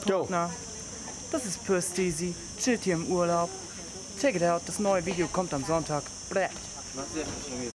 Partner. Das ist Pur Steezy, chillt hier im Urlaub. Check it out, das neue Video kommt am Sonntag. Blech.